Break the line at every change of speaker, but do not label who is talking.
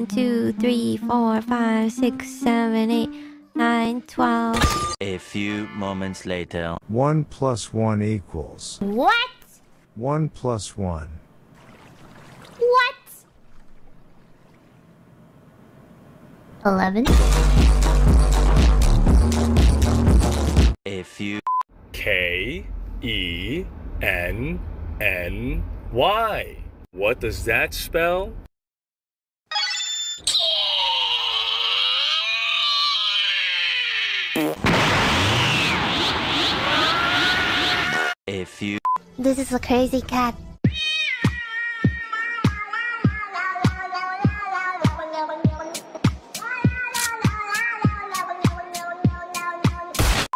One, two, three, four, five, six, seven, eight, nine, twelve.
A few moments later.
1 plus 1 equals.
What?
1 plus 1.
What? Eleven.
A few
K E N N Y. What does that spell?
A few
This is a crazy cat.